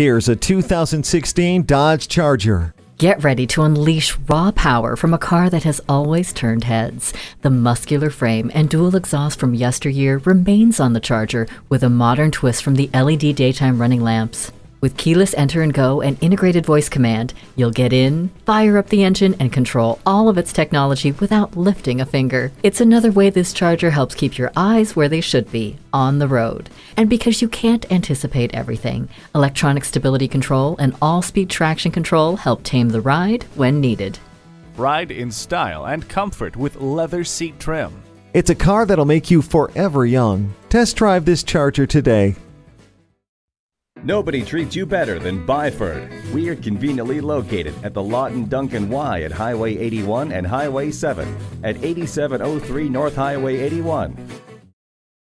Here's a 2016 Dodge Charger. Get ready to unleash raw power from a car that has always turned heads. The muscular frame and dual exhaust from yesteryear remains on the Charger with a modern twist from the LED daytime running lamps. With keyless enter and go and integrated voice command, you'll get in, fire up the engine, and control all of its technology without lifting a finger. It's another way this charger helps keep your eyes where they should be, on the road. And because you can't anticipate everything, electronic stability control and all speed traction control help tame the ride when needed. Ride in style and comfort with leather seat trim. It's a car that'll make you forever young. Test drive this Charger today. Nobody treats you better than Byford. We are conveniently located at the Lawton Duncan Y at Highway 81 and Highway 7 at 8703 North Highway 81.